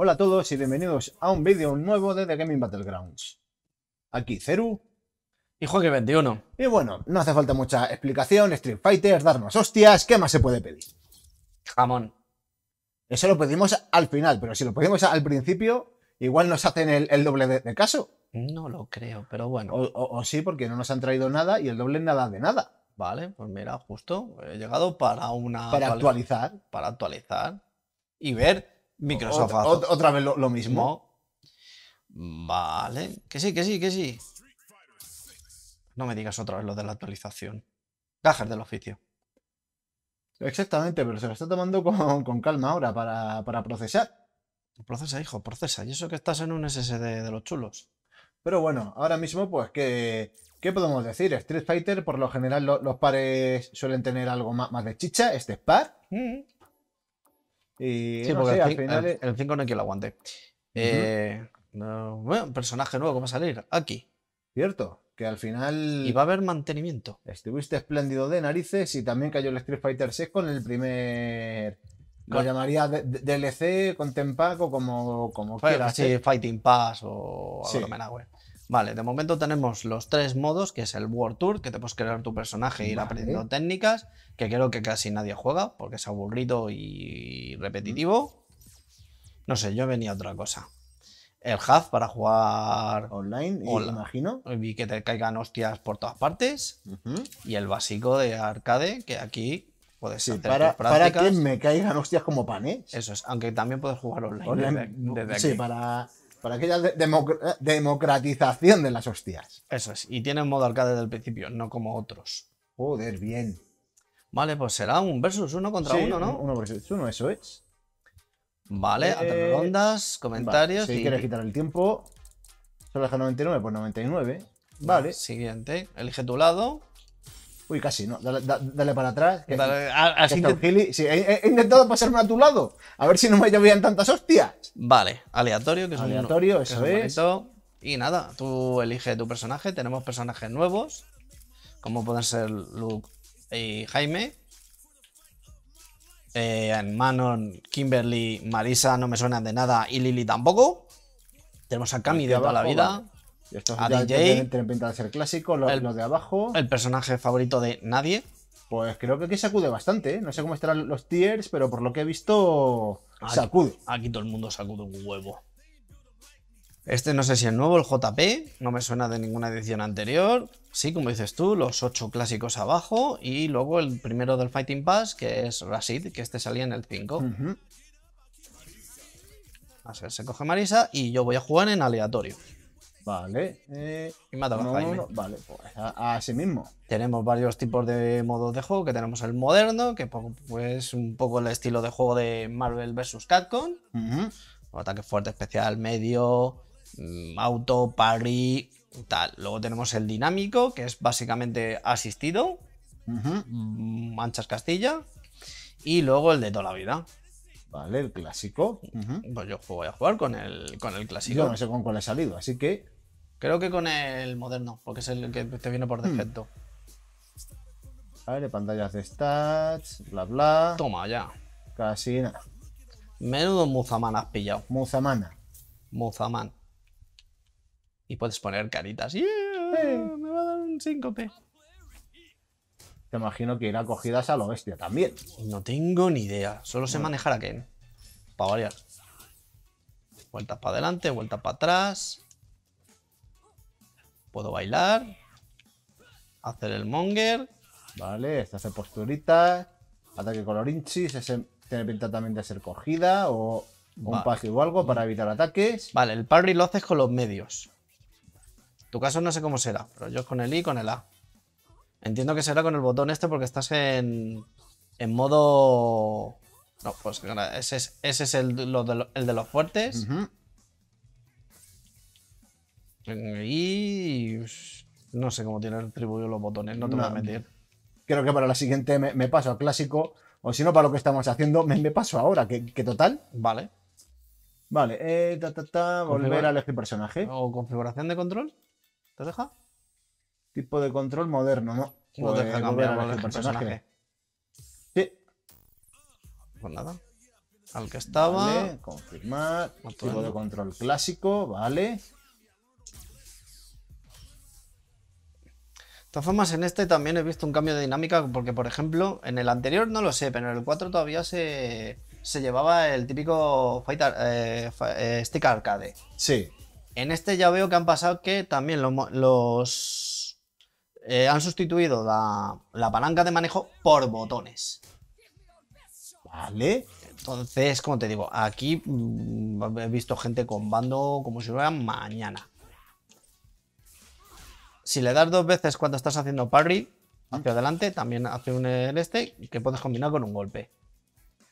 Hola a todos y bienvenidos a un vídeo nuevo de The Gaming Battlegrounds. Aquí Ceru. Y Joaquín 21. Y bueno, no hace falta mucha explicación, Street Fighter, darnos hostias, ¿qué más se puede pedir? Jamón. Eso lo pedimos al final, pero si lo pedimos al principio, igual nos hacen el, el doble de, de caso. No lo creo, pero bueno. O, o- o sí, porque no nos han traído nada y el doble nada de nada. Vale, pues mira, justo he llegado para una Para actuali- actualizar. para actualizar y ver Microsoft. Ot- hace- ot- otra vez lo, lo mismo. Vale, que sí, que sí, que sí. No me digas otra vez lo de la actualización. Gajes del oficio. Exactamente, pero se lo está tomando con, con calma ahora para, para procesar. Procesa, hijo, procesa. Y eso que estás en un SSD de los chulos. Pero bueno, ahora mismo, pues, ¿qué, qué podemos decir? Street Fighter, por lo general, lo- los pares suelen tener algo más, más de chicha. Este es par. Mm. Y Sí, no porque sé, el, al final. el- es- el 5 no hay quien lo aguante. Eh, no, bueno, personaje nuevo que va a salir aquí. Cierto, que al final Y va a haber mantenimiento. estuviste espléndido de narices y también cayó el Street Fighter 6 con el primer. Lo llamaría DLC, con Tempaco, como, como Pues, quieras. sí, ¿eh? Fighting Pass o Sí. algo menagüe. Vale, de momento tenemos los tres modos, que es el World Tour, que te puedes crear tu personaje e ir Vale. aprendiendo técnicas, que creo que casi nadie juega, porque es aburrido y repetitivo. No sé, yo venía a otra cosa. El Hub para jugar Online, Hola. imagino. y que te caigan hostias por todas partes. Y el básico de arcade, que aquí puedes Sí, hacer para, para que me caigan hostias como pan, ¿eh? Eso es, aunque también puedes jugar online, Online, desde- desde sí, aquí. para, para aquella democ- democratización de las hostias. Eso es, y tiene modo arcade desde el principio, no como otros. Joder, bien. Vale, pues será un versus uno contra Sí, uno, ¿no? Uno versus uno, eso es. Vale, a Eh, rondas, comentarios Vale, si y... quieres quitar el tiempo, solo deja 99, pues 99. Vale. Siguiente, elige tu lado. Uy, casi, ¿no? Dale, da- dale para atrás. Que, Dale, a- que un. Sí, he, he intentado pasarme a tu lado. A ver si no me llovían tantas hostias. Vale, aleatorio, que es un- Aleatorio, que eso un es. bonito. Y nada, tú elige tu personaje. Tenemos personajes nuevos, como pueden ser Luke y Jaime. Eh, Manon, Kimberly, Marisa no me suenan de nada y Lily tampoco. Tenemos a Cami de toda la vida. Y estos A ya DJ. tienen, pinta de ser clásicos. Los, de abajo, El personaje favorito de nadie. pues creo que aquí sacude bastante. ¿eh? No sé cómo estarán los tiers, pero por lo que he visto, Aquí- sacude. Aquí todo el mundo sacude un huevo. Este no sé si es nuevo, el JP, no me suena de ninguna edición anterior. Sí, como dices tú, los ocho clásicos abajo y luego el primero del Fighting Pass, que es Rashid, que este salía en el 5. Ujú. A ver, se coge Marisa y yo voy a jugar en aleatorio. Vale. eh, Y tocado no, Jaime. no, vale, pues a, así mismo. Tenemos varios tipos de modos de juego, que tenemos el moderno, que pues un poco el estilo de juego de Marvel vs. Capcom. Ataque fuerte, especial, medio, mm, auto, parry, tal. Luego tenemos el dinámico, que es básicamente asistido, mm, manchas Castilla. Y luego el de toda la vida. Vale, el clásico. Pues yo voy a jugar con el, con el clásico. Yo no sé con cuál he salido, así que Creo que con el moderno, porque es el que te viene por defecto. Vale, pantallas de stats, bla bla. Toma ya. Casi nada. Menudo Muzaman has pillado. Muzamana. Muzaman. Y puedes poner caritas. ¡Yeah! Me va a dar un síncope. Te imagino que irá cogidas a lo bestia también. No tengo ni idea. Solo sé manejar a Ken. Para variar. Vueltas para adelante, vueltas para atrás. Puedo bailar. Hacer el monger. Vale, este hace posturitas. Ataque colorinchis. Ese tiene pinta también de ser cogida. O un Vale. paje o algo para evitar ataques. Vale, el parry lo haces con los medios. En tu caso no sé cómo será, pero yo con el I y con el A. Entiendo que será con el botón este porque estás en, en modo... No, pues ese es, ese es el, lo de lo- el de los fuertes. Ujú. Y no sé cómo tiene atribuido los botones, no te voy a mentir. Creo que para la siguiente me, me paso al clásico. O si no, para lo que estamos haciendo, me, me paso ahora. Que, que total. Vale. Vale, eh, ta, ta, ta, volver a elegir personaje. ¿O configuración de control? ¿Te deja? Tipo de control moderno, ¿no? No te deja Pues cambiar a elegir personaje. Sí, Pues nada. al que estaba. Vale, confirmar. Tipo de control clásico, vale. Todas formas, en este también he visto un cambio de dinámica, porque por ejemplo, en el anterior no lo sé, pero en el 4 todavía se, se llevaba el típico fight ar- eh, eh, stick arcade. Sí. En este ya veo que han pasado que también lo los, eh, han sustituido la, la palanca de manejo por botones. Vale. Entonces, como te digo, aquí mm, he visto gente combando como si fuera mañana. Si le das dos veces cuando estás haciendo parry hacia adelante, también hace un el este que puedes combinar con un golpe.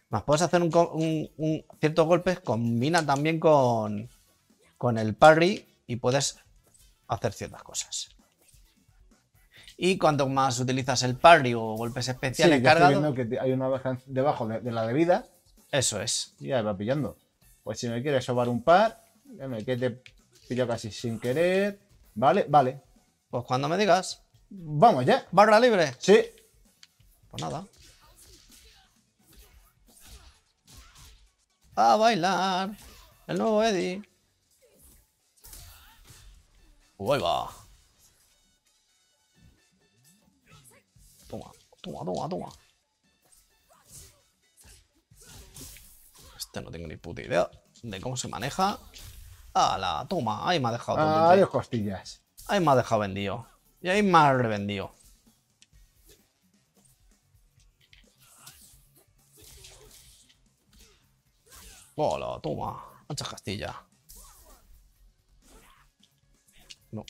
Más puedes hacer un, un- un- ciertos golpes, combina también con, con el parry y puedes hacer ciertas cosas. Y cuanto más utilizas el parry o golpes Sí, especiales estoy cargados, que hay una abeja debajo de, de la de vida eso es. y ya va pillando. Pues si me quieres sobar un par, ya me que te pillo casi sin querer. Vale, vale. Pues cuando me digas, Vamos ya. barra libre. Sí. Pues nada. A bailar. El nuevo Eddie. Uy, va. Toma, toma, toma, toma. Este no tengo ni puta idea de cómo se maneja. ¡Hala! Toma, ahí me ha dejado todo. Adiós costillas. Ahí me ha dejado vendido. Y ahí me ha revendido. Hola, toma. Ancha Castilla. No.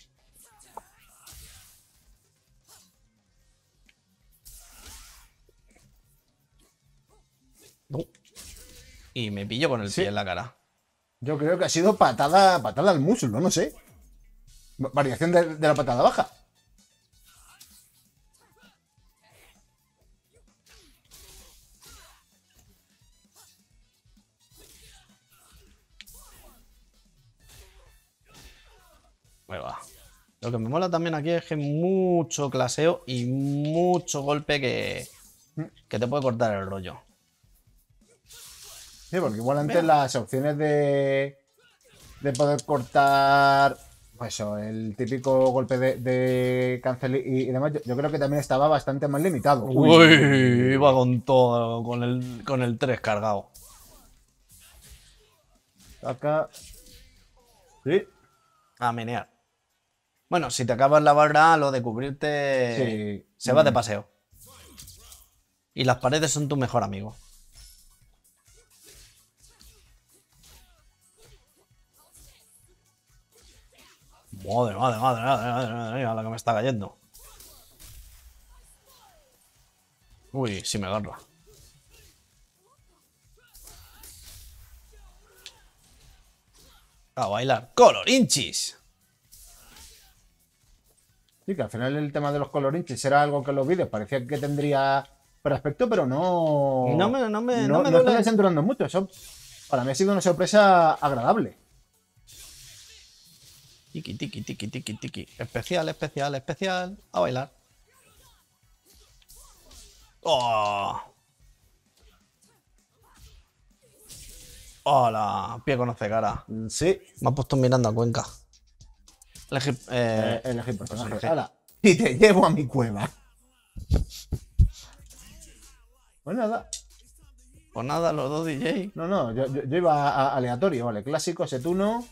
No. Y me pillo con el Sí. pie en la cara. Yo creo que ha sido patada, patada al muslo, no sé. Va- Variación de, de la patada baja. Ahí va. Lo que me mola también aquí es que mucho claseo y mucho golpe que, que te puede cortar el rollo. Sí, porque igual antes las opciones de, de poder cortar eso, el típico golpe de, de cancel y, y demás, yo, yo creo que también estaba bastante más limitado. Uy, iba con todo, con el, con el 3 cargado. Acá. Sí, A menear. Bueno, si te acabas la barra, lo de cubrirte Sí. se va de paseo. Y las paredes son tu mejor amigo. Madre, madre, madre, madre, madre, madre mía, la que me está cayendo. Uy, si me agarra. A bailar. ¡Colorinchis! Sí, que al final el tema de los colorinchis era algo que en los vídeos parecía que tendría prospecto, pero no. No me- no me- no, no me no duele. desentonando mucho. Eso para mí ha sido una sorpresa agradable. Tiki, tiki, tiki, tiki, tiki. Especial, especial, especial. A bailar. ¡Oh! ¡Hola! Pie conoce cara. Mm, Sí, Me ha puesto mirando a Cuenca. Elegir, eh, eh, personaje. elegí. Hala, y te llevo a mi cueva. Pues nada, pues nada, los dos DJ. no, no, yo, yo- yo iba a- a aleatorio, vale, clásico, Setuno,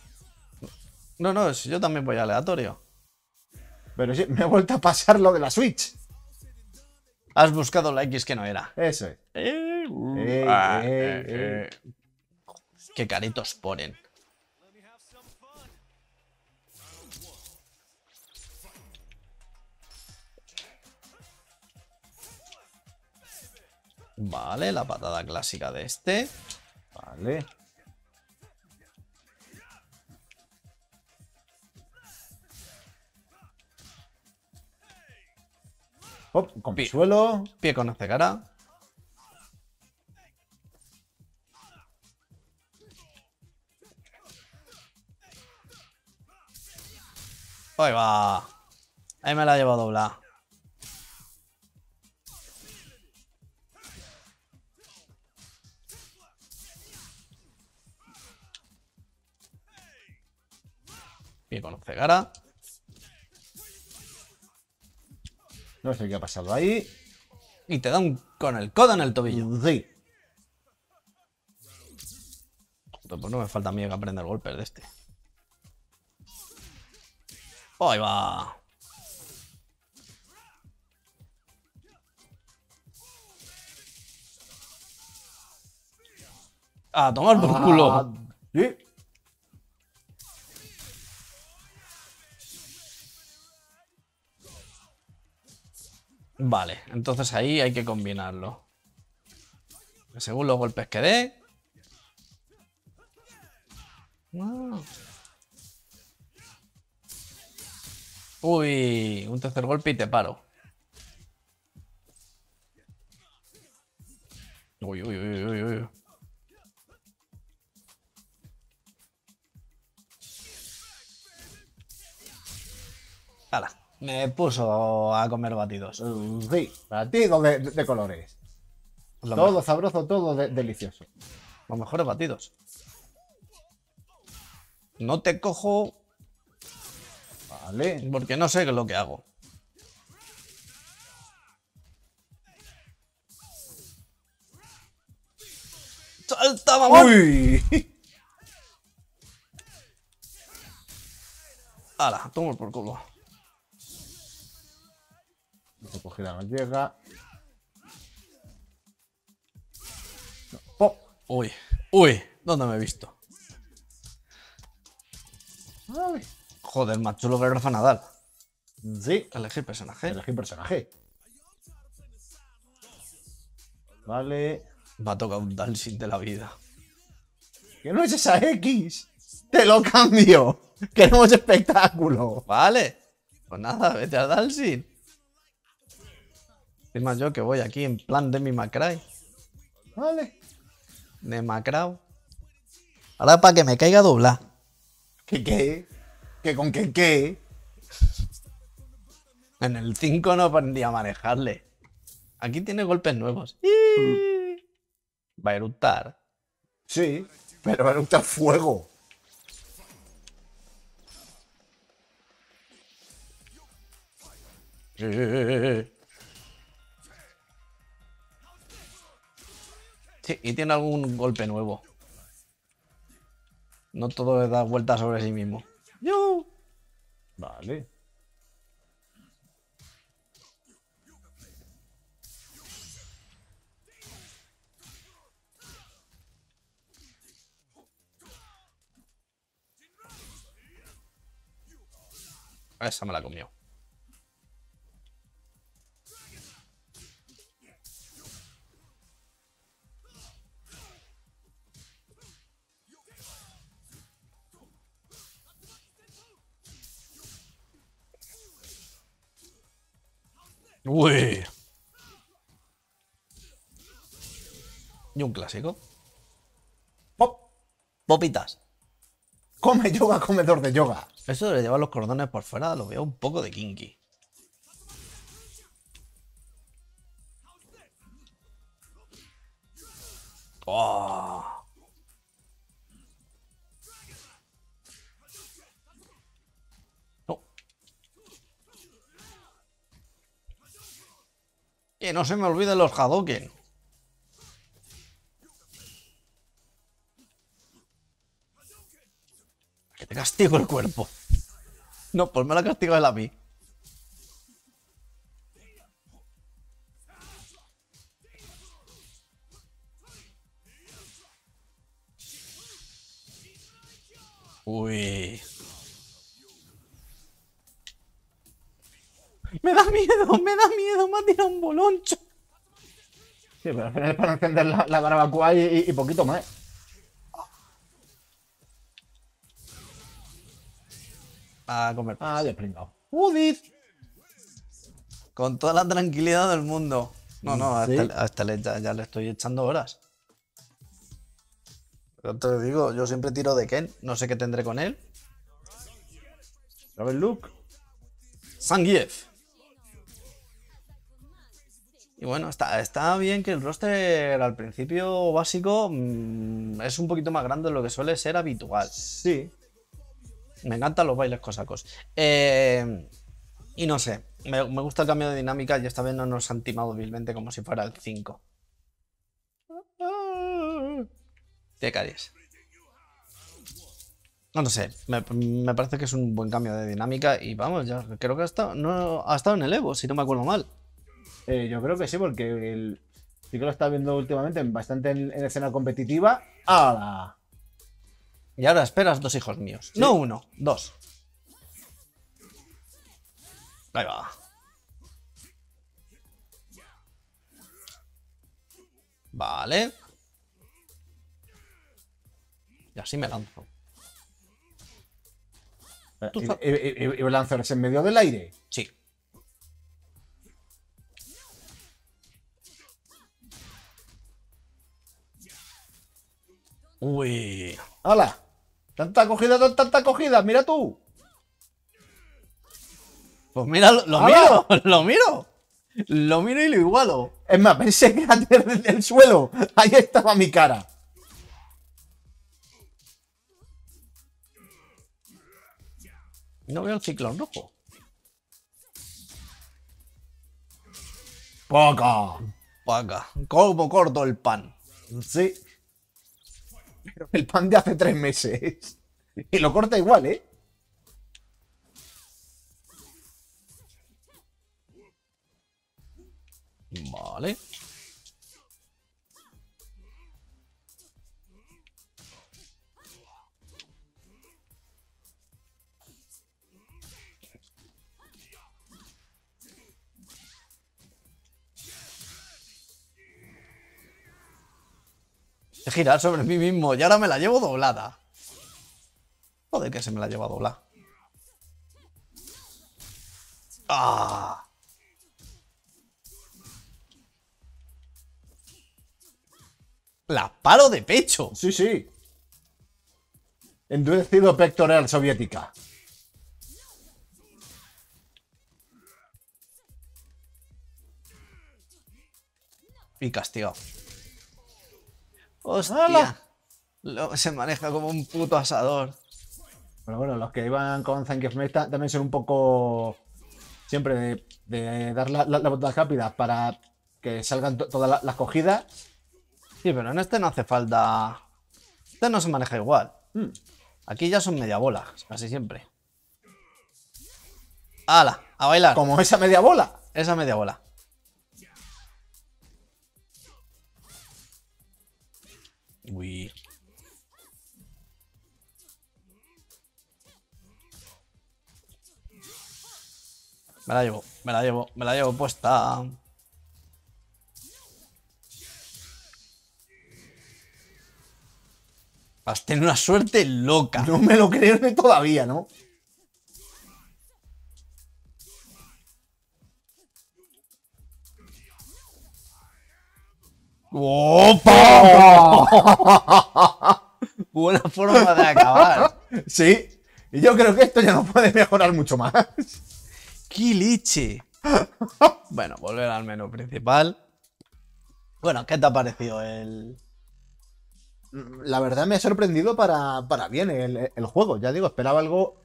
No, no, yo también voy aleatorio. pero sí, me he vuelto a pasar lo de la Switch. Has buscado la X que no era. Eso es. Eh, uh, Ey, ah, eh, ey. eh. Qué caritos ponen. Vale, la patada clásica de este. Vale. Con pie. suelo. Pie conoce cara. Ahí va. Ahí me la llevo a doblar. Pie conoce cara. No sé qué ha pasado ahí. Y te da un con el codo en el tobillo. Sí. Joder, Pues no me falta a mí que aprender golpes de este. Ahí va. A tomar por culo. Ah, sí. Vale, entonces ahí hay que combinarlo. Según los golpes que dé. Ah. Uy, un tercer golpe y te paro. Uy, uy, uy, uy, uy. Hala, me puso a comer batidos. Sí. Batido de, de- de colores. Lo todo sabroso, todo de- delicioso. Los mejores batidos. No te cojo Vale. porque no sé lo que hago. ¡Salta, mamón! ¡Uy! ¡Hala! Toma por culo. Esta cogida no llega. No. ¡Pop! Uy, uy, ¿dónde me he visto? Ay. Joder, más chulo que Rafa Nadal. Sí. Elegir personaje. Elegí personaje. Vale. Va a tocar un Dalsin de la vida. Que no es esa X. Te lo cambio. Queremos espectáculo. Vale. Pues nada, vete a Dalsin. Es más yo que voy aquí en plan de mi Macray. Vale. De Macrao. Ahora para que me caiga doblar. ¿Qué qué? ¿Qué con qué qué? En el 5 no aprendí a manejarle. Aquí tiene golpes nuevos. Va a eructar. Sí. Pero eructa fuego. Sí, y tiene algún golpe nuevo. No todo es dar vueltas sobre sí mismo. ¡Yu! Vale. Esa me la comió. Un clásico. ¡Pop! Popitas. Come yoga, comedor de yoga. Eso de llevar los cordones por fuera lo veo un poco de kinky. Oh. No. Que no se me olviden los Hadoken. Castigo el cuerpo. No, pues me la castigo él a mí. Uy. Me da miedo, me da miedo, me ha tirado un boloncho. Sí, pero al final es para encender la, la barbacoa y, y- y poquito más. A comer. Ah, de pringao. ¡Udis! Con toda la tranquilidad del mundo. No, no, a Sí. a le- ya, ya le estoy echando horas. Pero te digo, yo siempre tiro de Ken. No sé qué tendré con él. ¿Sabes, Luke? Zangief. Y bueno, está, está bien que el roster al principio básico mm, es un poquito más grande de lo que suele ser habitual. Sí. Me encantan los bailes cosacos. Eh, y no sé, me, me gusta el cambio de dinámica y esta vez no nos han timado vilmente como si fuera el 5. Te caries. No, no sé, me, me parece que es un buen cambio de dinámica y vamos, ya creo que ha estado, no, ha estado en el Evo, si no me acuerdo mal. Eh, yo creo que sí, porque el- sí que lo está viendo últimamente bastante en, en escena competitiva. ¡Hala! Y ahora esperas dos hijos míos. No uno, dos. Ahí va. Vale. Y así me lanzo. Tú Y, y- y- y lanzarse en medio del aire. Sí. Uy. ¡Hala! ¡Tanta acogida, tanta, tanta acogida! ¡Mira tú! Pues mira, lo, miro, lo miro. Lo miro y lo igualo. Es más, pensé que era desde el suelo. Ahí estaba mi cara. No veo el ciclón rojo. ¡Poca! Paga. ¿Cómo corto el pan? Sí. Pero el pan de hace tres meses. Y lo corta igual, ¿eh? Vale. He girar sobre mí mismo y ahora me la llevo doblada. Joder, que se me la lleva doblada. ¡Ah! La paro de pecho. Sí, sí. Endurecido pectoral soviética. Y castigado. ¡Hostia! ¡Hala! Lo- se maneja como un puto asador. Pero bueno, los que iban con Thank también son un poco siempre de, de dar la- la- las botas rápidas para que salgan to- todas la- las cogidas. Sí, pero en este no hace falta. Este no se maneja igual. Mm. Aquí ya son media bola, casi siempre. ¡Hala! A bailar. Como esa media bola. Esa media bola. Uy. Me la llevo, me la llevo, me la llevo puesta. Has tenido una suerte loca. No me lo creo todavía, ¿no? ¡Opa! Buena forma de acabar. Sí. Y yo creo que esto ya no puede mejorar mucho más. ¡Qué leche! Bueno, volver al menú principal. Bueno, ¿qué te ha parecido el...? La verdad me ha sorprendido para, para bien el, el juego. Ya digo, esperaba algo.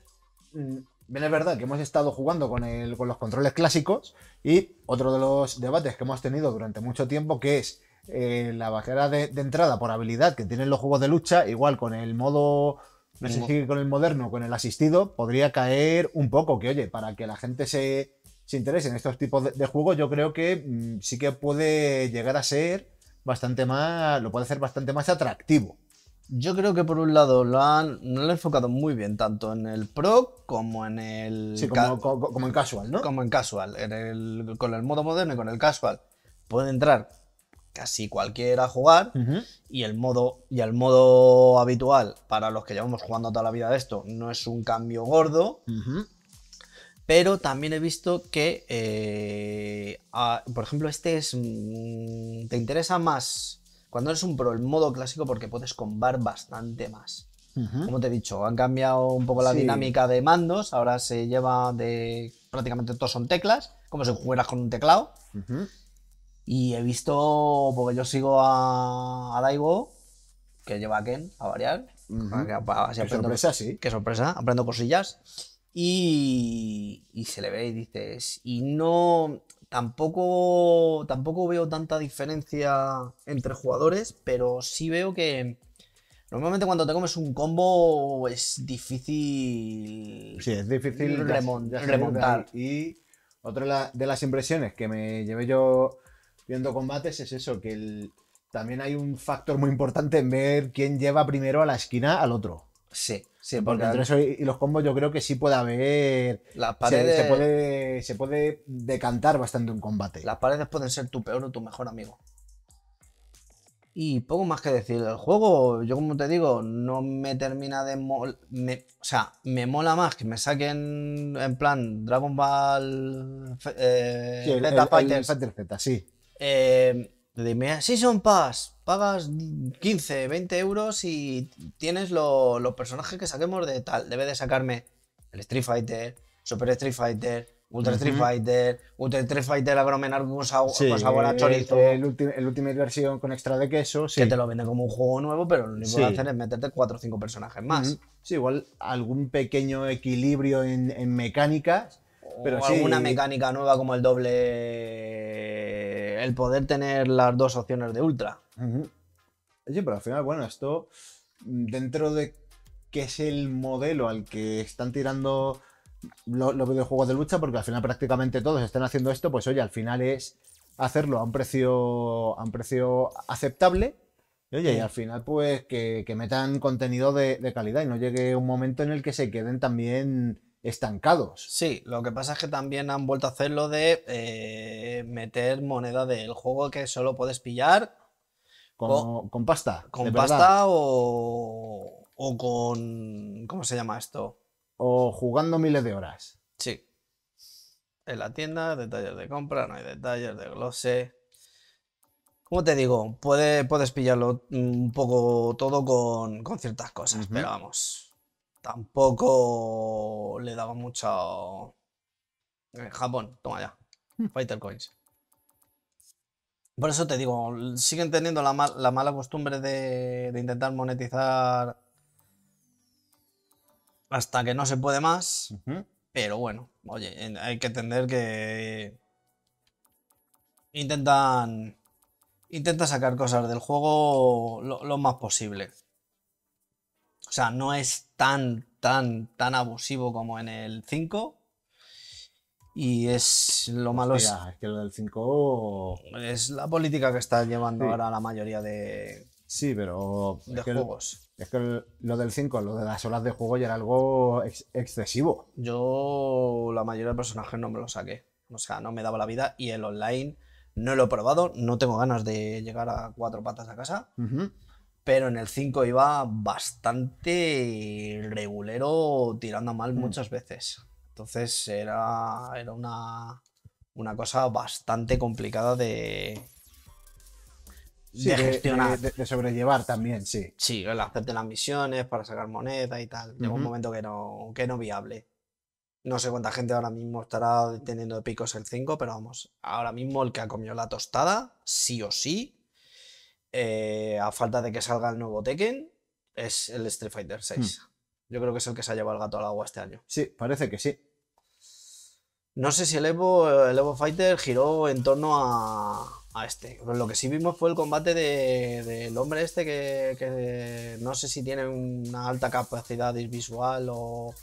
mm, Bien, es verdad que hemos estado jugando con, el, con los controles clásicos y otro de los debates que hemos tenido durante mucho tiempo que es eh, la barrera de, de entrada por habilidad que tienen los juegos de lucha, igual con el modo, no sé si con el moderno, con el asistido, podría caer un poco. Que oye, para que la gente se, se interese en estos tipos de, de juegos, yo creo que mm, sí que puede llegar a ser bastante más, lo puede hacer bastante más atractivo. Yo creo que por un lado lo han, no lo han enfocado muy bien, tanto en el Pro como en el... Sí, como en casual, ¿no? como en casual. En el, con el modo moderno y con el casual puede entrar casi cualquiera a jugar. Y el modo, y el modo habitual, para los que llevamos jugando toda la vida de esto, no es un cambio gordo. Pero también he visto que, eh, a- por ejemplo, este es. mm, te interesa más cuando eres un pro el modo clásico porque puedes combar bastante más. Como te he dicho, han cambiado un poco la Sí. dinámica de mandos. Ahora se lleva de. prácticamente todos son teclas, como si jugaras con un teclado. Y he visto, porque yo sigo a, a Daigo, que lleva a Ken, a variar, para- así Qué aprendo- sorpresa, sí. Qué sorpresa, aprendo cosillas. Y, y se le ve y dices, y no, tampoco, tampoco veo tanta diferencia entre jugadores, pero sí veo que normalmente cuando te comes un combo es difícil. Sí, es difícil remontar. Y otra de las impresiones que me llevé yo viendo combates es eso, que el- también hay un factor muy importante en ver quién lleva primero a la esquina al otro. Sí, sí, Porque porque entre eso y, y los combos yo creo que sí puede haber... las paredes, se, puede, se puede decantar bastante un combate. las paredes pueden ser tu peor o tu mejor amigo. Y poco más que decir. El juego, yo como te digo, no me termina de mol... me- o sea, me mola más que me saquen en plan Dragon Ball eh, Sí, el, el-. Fighter Z, sí. Eh, dime, Season Pass, pagas 15, 20 euros y tienes lo- los personajes que saquemos de tal. Debe de sacarme el Street Fighter, Super Street Fighter, Ultra Street. Fighter, Ultra Street Fighter Agromenar con, sabor- Sí, sabor a el- chorizo. El, ulti- el Ultimate versión con extra de queso, sí. Que te lo vende como un juego nuevo, pero lo único Sí. que hacer es meterte 4 o 5 personajes más. Sí, igual algún pequeño equilibrio en, en mecánicas. Pero o sí. alguna mecánica nueva como el doble. El poder tener las dos opciones de Ultra. Ujú. Sí, pero al final, bueno, esto mm, dentro de que es el modelo al que están tirando lo- los videojuegos de lucha, porque al final prácticamente todos están haciendo esto, pues oye, al final es hacerlo a un precio, a un precio aceptable. Y oye, y Sí. al final, pues que, que metan contenido de, de calidad y no llegue un momento en el que se queden también estancados. Sí, lo que pasa es que también han vuelto a hacer lo de eh, meter moneda del juego que solo puedes pillar Con, con pasta. con pasta o, o con. ¿Cómo se llama esto? O jugando miles de horas. Sí. En la tienda, detalles de compra, no hay detalles de glose. Como te digo, puede- puedes pillarlo un poco todo con, con ciertas cosas, pero vamos. Tampoco le daba mucho. En Japón, toma ya. Fighter Coins. Por eso te digo, siguen teniendo la, mal- la mala costumbre de, de intentar monetizar hasta que no se puede más. Pero bueno, oye, hay que entender que intentan intentan sacar cosas del juego lo, lo más posible. O sea, no es tan, tan, tan abusivo como en el 5. Y es lo malo es, que lo del 5. es la política que está llevando Sí. ahora la mayoría de, Sí, pero. de es que, el- juegos. es que lo del 5, lo de las horas de juego ya era algo ex- excesivo. Yo la mayoría de personajes no me los saqué. O sea, no me daba la vida. Y el online no lo he probado. No tengo ganas de llegar a cuatro patas a casa. Ujú. Pero en el 5 iba bastante regulero tirando a mal Mm. muchas veces. Entonces era, era una, una cosa bastante complicada de, Sí, de de, gestionar. de- de sobrellevar también, sí. Sí, el hacerte las misiones para sacar moneda y tal. Llegó un momento que no, que no viable. No sé cuánta gente ahora mismo estará teniendo de picos el 5, pero vamos, ahora mismo el que ha comido la tostada, sí o sí, eh, a falta de que salga el nuevo Tekken, es el Street Fighter 6. Yo creo que es el que se ha llevado el gato al agua este año. Sí, parece que sí. No sé si el Evo, el Evo Fighter giró en torno a, a este. Pero lo que sí vimos fue el combate de- del hombre este que, que no sé si tiene una alta capacidad visual o...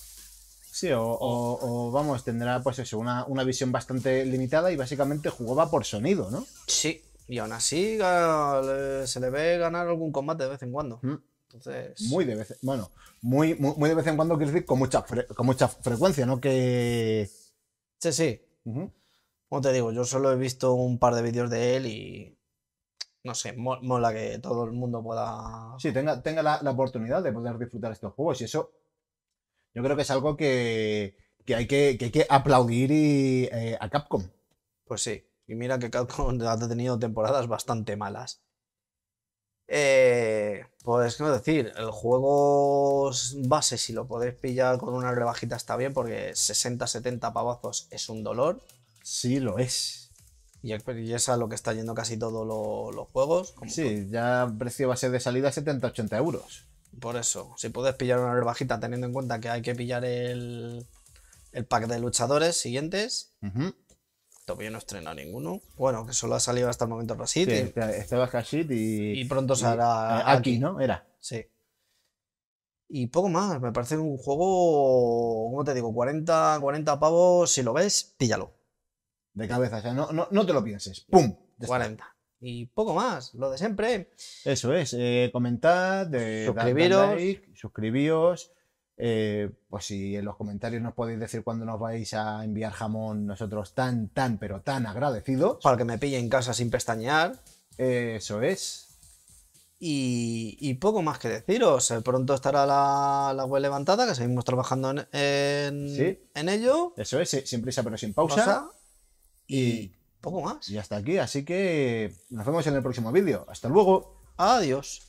Sí, o, o- o, vamos, tendrá pues eso, una, una visión bastante limitada y básicamente jugaba por sonido, ¿no? Sí, y aún así se le ve ganar algún combate de vez en cuando. Mm. Entonces... Muy de vez, bueno, muy, muy, muy de vez en cuando, quiero decir, con mucha, fre- con mucha frecuencia, ¿no? Que. Sí, sí. Como te digo, yo solo he visto un par de vídeos de él y... No sé, mo- mola que todo el mundo pueda... Sí, tenga, tenga la, la oportunidad de poder disfrutar estos juegos. Y eso, yo creo que es algo que, que hay, que, que hay que aplaudir y, eh, a Capcom. Pues sí, y mira que Capcom ha tenido temporadas bastante malas. Eh, pues, ¿qué decir? El juego base, si lo podéis pillar con una rebajita, está bien, porque 60-70 pavazos es un dolor. Sí, lo es. Y es y es a lo que está yendo casi todos lo- los juegos. como- Sí, ya precio base de salida 70-80 euros. Por eso, si puedes pillar una rebajita teniendo en cuenta que hay que pillar el, el pack de luchadores siguientes. Todavía no estrena ninguno. Bueno, que solo ha salido hasta el momento Sí, Rashid y- este, este va Hashid y, y, pronto se hará eh, aquí, ¿no? Era. Sí. Y poco más, me parece un juego, ¿cómo te digo? 40, 40 pavos, si lo ves, píllalo. De cabeza, o sea, no, no, no te lo pienses. ¡Pum! Ya está. 40. Y poco más, lo de siempre. Eso es, eh, comentad, dad Suscribiros. like, suscribíos. Eh, pues si en los comentarios nos podéis decir cuándo nos vais a enviar jamón, nosotros tan, tan, pero tan agradecidos. Para que me pille en casa sin pestañear. Eso es. Y, y poco más que deciros. Eh, Pronto estará la, la web levantada, que seguimos trabajando en, en, Sí. en ello. Eso es, sin prisa pero sin pausa. Pausa, Y, Poco más. y hasta aquí, así que nos vemos en el próximo vídeo. Hasta luego. Adiós.